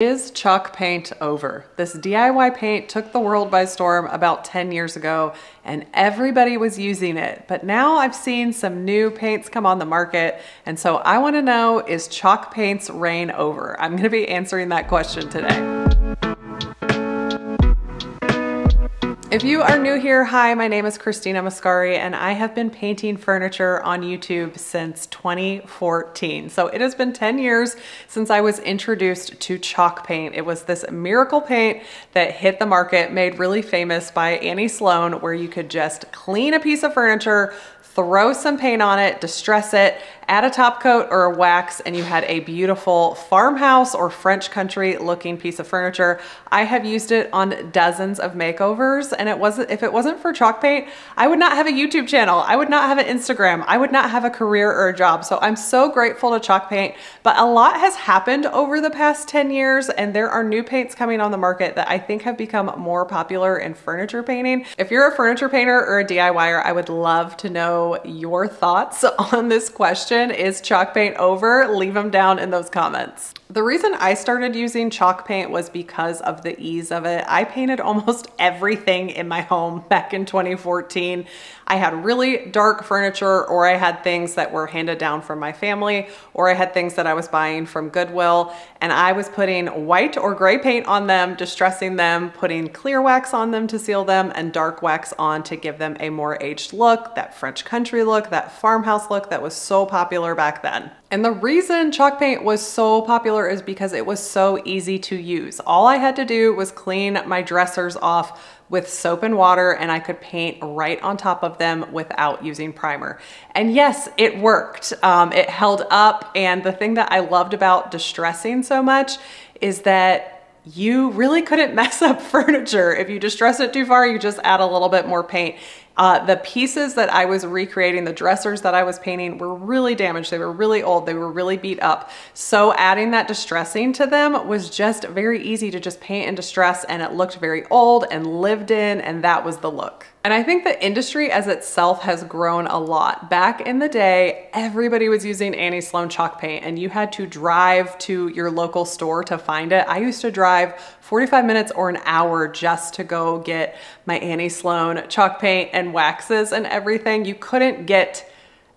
Is chalk paint over? This DIY paint took the world by storm about 10 years ago and everybody was using it. But now I've seen some new paints come on the market. And so I wanna know, is chalk paint's reign over? I'm gonna be answering that question today. If you are new here, hi, my name is Christina Muscari and I have been painting furniture on YouTube since 2014. So it has been 10 years since I was introduced to chalk paint. It was this miracle paint that hit the market, made really famous by Annie Sloan, where you could just clean a piece of furniture, throw some paint on it, distress it, add a top coat or a wax and you had a beautiful farmhouse or French country looking piece of furniture. I have used it on dozens of makeovers and it wasn't if it wasn't for chalk paint, I would not have a YouTube channel. I would not have an Instagram. I would not have a career or a job. So I'm so grateful to chalk paint, but a lot has happened over the past 10 years and there are new paints coming on the market that I think have become more popular in furniture painting. If you're a furniture painter or a DIYer, I would love to know your thoughts on this question is chalk paint over? Leave them down in those comments. The reason I started using chalk paint was because of the ease of it. I painted almost everything in my home back in 2014. I had really dark furniture or I had things that were handed down from my family or I had things that I was buying from Goodwill and I was putting white or gray paint on them, distressing them, putting clear wax on them to seal them and dark wax on to give them a more aged look, that French country look, that farmhouse look that was so popular back then. And the reason chalk paint was so popular is because it was so easy to use. All I had to do was clean my dressers off with soap and water and I could paint right on top of them without using primer. And yes, it worked. Um, it held up. And the thing that I loved about distressing so much is that you really couldn't mess up furniture. If you distress it too far, you just add a little bit more paint. Uh, the pieces that I was recreating, the dressers that I was painting were really damaged. They were really old. They were really beat up. So adding that distressing to them was just very easy to just paint and distress and it looked very old and lived in and that was the look. And I think the industry as itself has grown a lot. Back in the day, everybody was using Annie Sloan chalk paint and you had to drive to your local store to find it. I used to drive 45 minutes or an hour just to go get my Annie Sloan chalk paint and waxes and everything. You couldn't get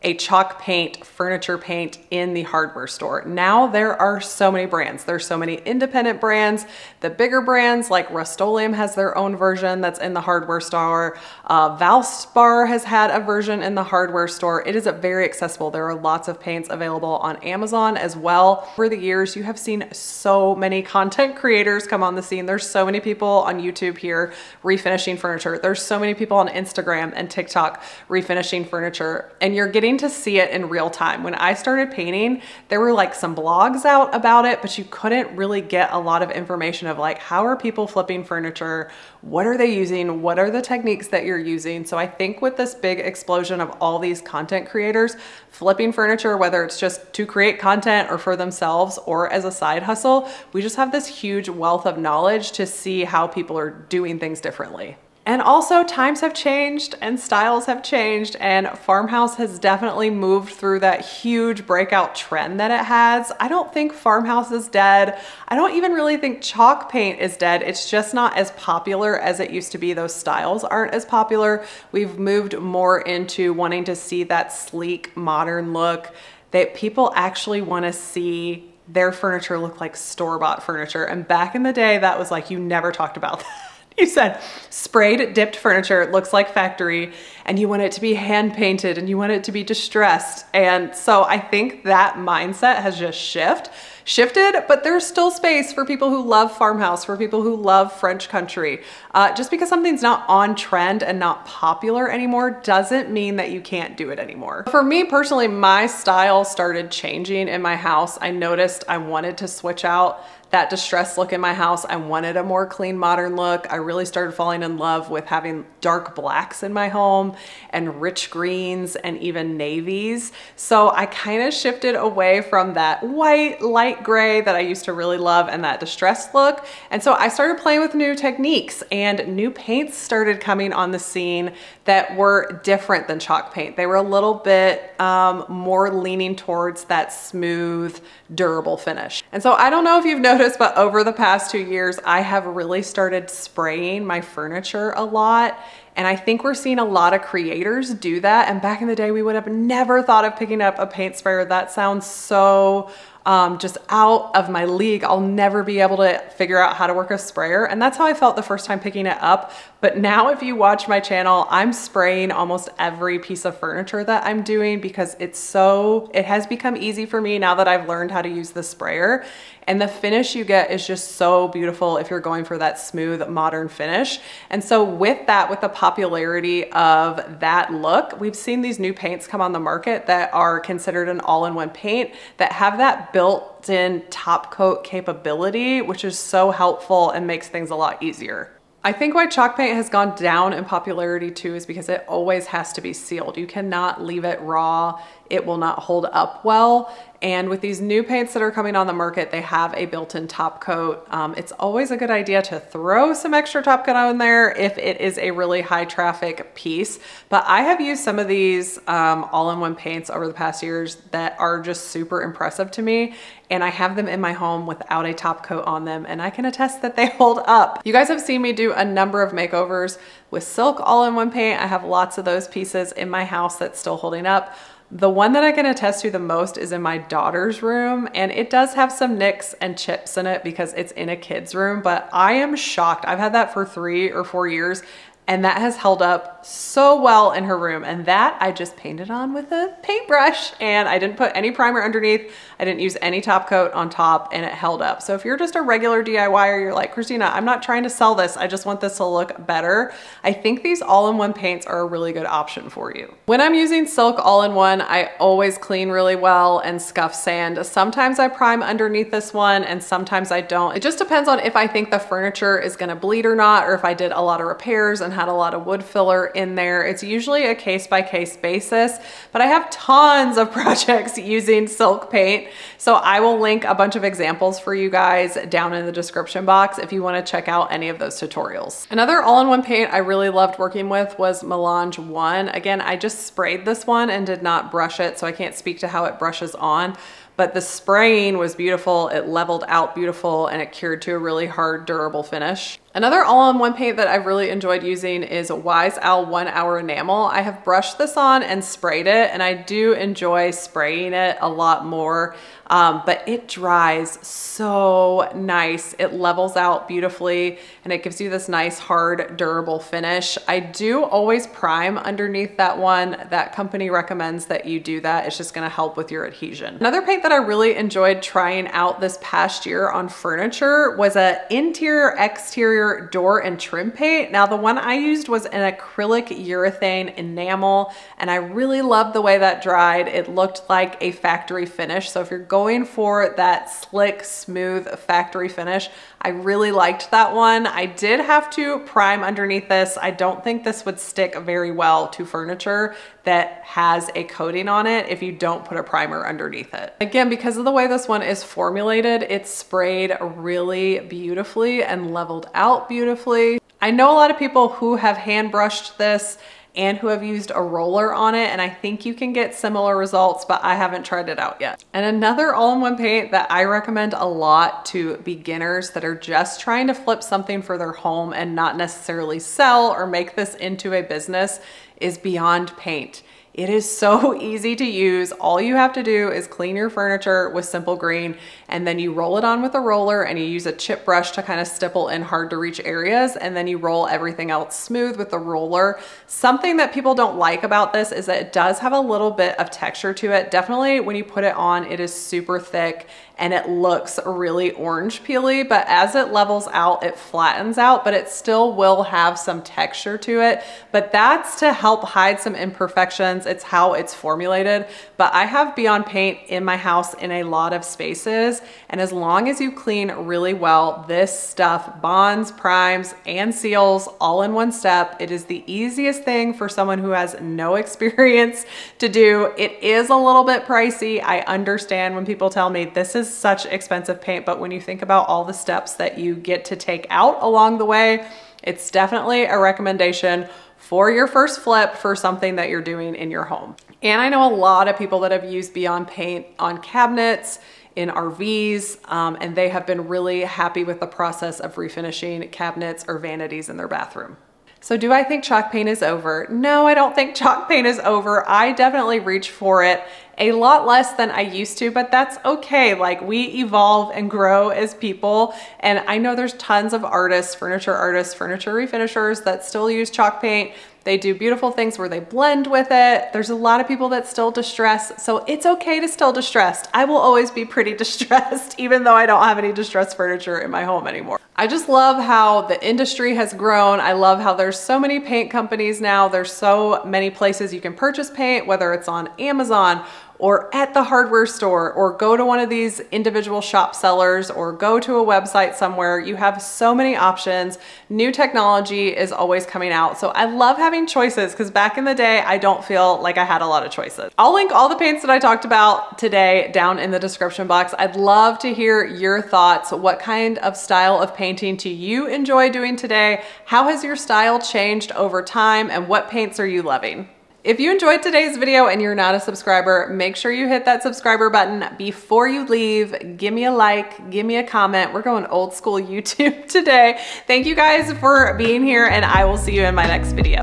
a chalk paint, furniture paint in the hardware store. Now there are so many brands. There's so many independent brands. The bigger brands like Rust-Oleum has their own version that's in the hardware store. Uh, Valspar has had a version in the hardware store. It is very accessible. There are lots of paints available on Amazon as well. Over the years, you have seen so many content creators come on the scene. There's so many people on YouTube here refinishing furniture. There's so many people on Instagram and TikTok refinishing furniture and you're getting getting to see it in real time. When I started painting, there were like some blogs out about it, but you couldn't really get a lot of information of like, how are people flipping furniture? What are they using? What are the techniques that you're using? So I think with this big explosion of all these content creators flipping furniture, whether it's just to create content or for themselves or as a side hustle, we just have this huge wealth of knowledge to see how people are doing things differently. And also times have changed and styles have changed and farmhouse has definitely moved through that huge breakout trend that it has. I don't think farmhouse is dead. I don't even really think chalk paint is dead. It's just not as popular as it used to be. Those styles aren't as popular. We've moved more into wanting to see that sleek modern look that people actually want to see their furniture look like store-bought furniture. And back in the day, that was like, you never talked about that. You said sprayed dipped furniture looks like factory and you want it to be hand painted and you want it to be distressed. And so I think that mindset has just shift, shifted, but there's still space for people who love farmhouse, for people who love French country. Uh, just because something's not on trend and not popular anymore doesn't mean that you can't do it anymore. For me personally, my style started changing in my house. I noticed I wanted to switch out that distressed look in my house. I wanted a more clean, modern look. I really started falling in love with having dark blacks in my home and rich greens and even navies. So I kind of shifted away from that white, light gray that I used to really love and that distressed look. And so I started playing with new techniques and new paints started coming on the scene that were different than chalk paint. They were a little bit um, more leaning towards that smooth, durable finish. And so I don't know if you've noticed, but over the past two years, I have really started spraying my furniture a lot. And I think we're seeing a lot of creators do that. And back in the day, we would have never thought of picking up a paint sprayer. That sounds so um, just out of my league. I'll never be able to figure out how to work a sprayer. And that's how I felt the first time picking it up. But now if you watch my channel, I'm spraying almost every piece of furniture that I'm doing because it's so, it has become easy for me now that I've learned how to use the sprayer. And the finish you get is just so beautiful if you're going for that smooth modern finish. And so with that, with the popularity of that look, we've seen these new paints come on the market that are considered an all-in-one paint that have that built-in top coat capability, which is so helpful and makes things a lot easier. I think why chalk paint has gone down in popularity too is because it always has to be sealed. You cannot leave it raw. It will not hold up well. And with these new paints that are coming on the market, they have a built-in top coat. Um, it's always a good idea to throw some extra top coat on there if it is a really high traffic piece. But I have used some of these um, all-in-one paints over the past years that are just super impressive to me. And I have them in my home without a top coat on them. And I can attest that they hold up. You guys have seen me do a number of makeovers with silk all-in-one paint. I have lots of those pieces in my house that's still holding up. The one that I can attest to the most is in my daughter's room and it does have some nicks and chips in it because it's in a kid's room, but I am shocked. I've had that for three or four years and that has held up so well in her room. And that I just painted on with a paintbrush and I didn't put any primer underneath. I didn't use any top coat on top and it held up. So if you're just a regular DIYer, you're like, Christina, I'm not trying to sell this. I just want this to look better. I think these all-in-one paints are a really good option for you. When I'm using Silk all-in-one, I always clean really well and scuff sand. Sometimes I prime underneath this one and sometimes I don't. It just depends on if I think the furniture is gonna bleed or not, or if I did a lot of repairs and had a lot of wood filler in there. It's usually a case by case basis, but I have tons of projects using silk paint. So I will link a bunch of examples for you guys down in the description box if you wanna check out any of those tutorials. Another all-in-one paint I really loved working with was Melange 1. Again, I just sprayed this one and did not brush it, so I can't speak to how it brushes on but the spraying was beautiful. It leveled out beautiful and it cured to a really hard, durable finish. Another all-in-one paint that I've really enjoyed using is Wise Owl One Hour Enamel. I have brushed this on and sprayed it, and I do enjoy spraying it a lot more, um, but it dries so nice. It levels out beautifully, and it gives you this nice, hard, durable finish. I do always prime underneath that one. That company recommends that you do that. It's just gonna help with your adhesion. Another paint that I really enjoyed trying out this past year on furniture was a interior exterior door and trim paint. Now the one I used was an acrylic urethane enamel and I really loved the way that dried. It looked like a factory finish. So if you're going for that slick, smooth factory finish, I really liked that one. I did have to prime underneath this. I don't think this would stick very well to furniture that has a coating on it if you don't put a primer underneath it. Again, because of the way this one is formulated, it's sprayed really beautifully and leveled out beautifully. I know a lot of people who have hand brushed this and who have used a roller on it and I think you can get similar results but I haven't tried it out yet. And another all-in-one paint that I recommend a lot to beginners that are just trying to flip something for their home and not necessarily sell or make this into a business is Beyond Paint. It is so easy to use. All you have to do is clean your furniture with Simple Green and then you roll it on with a roller and you use a chip brush to kind of stipple in hard to reach areas and then you roll everything else smooth with the roller. Something that people don't like about this is that it does have a little bit of texture to it. Definitely when you put it on, it is super thick and it looks really orange peely, but as it levels out, it flattens out, but it still will have some texture to it. But that's to help hide some imperfections. It's how it's formulated. But I have Beyond Paint in my house in a lot of spaces. And as long as you clean really well, this stuff bonds, primes, and seals all in one step. It is the easiest thing for someone who has no experience to do. It is a little bit pricey. I understand when people tell me this such expensive paint, but when you think about all the steps that you get to take out along the way, it's definitely a recommendation for your first flip for something that you're doing in your home. And I know a lot of people that have used Beyond Paint on cabinets, in RVs, um, and they have been really happy with the process of refinishing cabinets or vanities in their bathroom. So do I think chalk paint is over? No, I don't think chalk paint is over. I definitely reach for it a lot less than I used to, but that's okay. Like we evolve and grow as people. And I know there's tons of artists, furniture artists, furniture refinishers that still use chalk paint. They do beautiful things where they blend with it. There's a lot of people that still distress, so it's okay to still distressed. I will always be pretty distressed, even though I don't have any distressed furniture in my home anymore. I just love how the industry has grown. I love how there's so many paint companies now. There's so many places you can purchase paint, whether it's on Amazon or at the hardware store or go to one of these individual shop sellers or go to a website somewhere. You have so many options. New technology is always coming out. So I love having choices because back in the day, I don't feel like I had a lot of choices. I'll link all the paints that I talked about today down in the description box. I'd love to hear your thoughts. What kind of style of painting do you enjoy doing today? How has your style changed over time and what paints are you loving? If you enjoyed today's video and you're not a subscriber, make sure you hit that subscriber button before you leave. Give me a like, give me a comment. We're going old school YouTube today. Thank you guys for being here and I will see you in my next video.